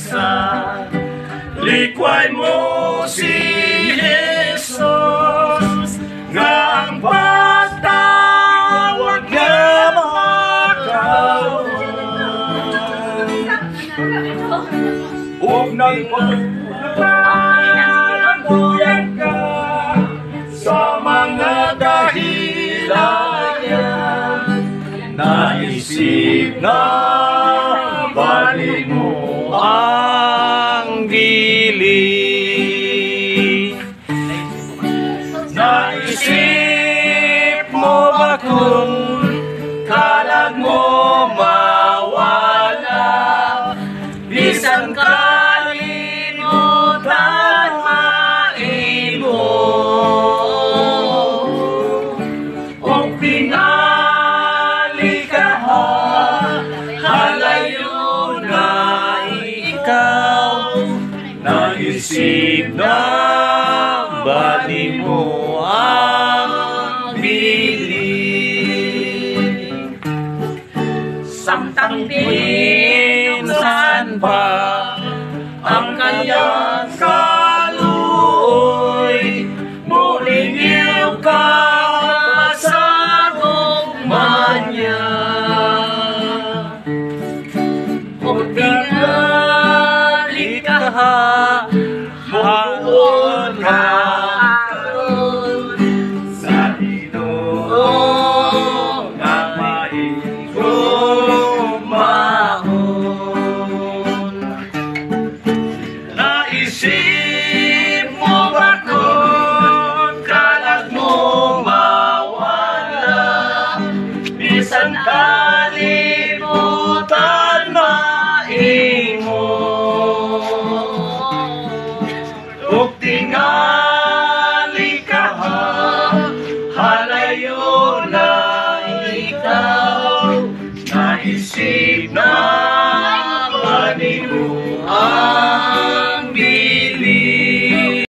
isa Likway mo si Jesus Nga ang pagtawag niya makaw Huwag nang pagtawag Allah. Naisip na bali mo ang bili Samtang Pinsan pa ang kanyang kaluoy. Muling iyo ka sa gugma niya O tingali more one isip ng panimuan.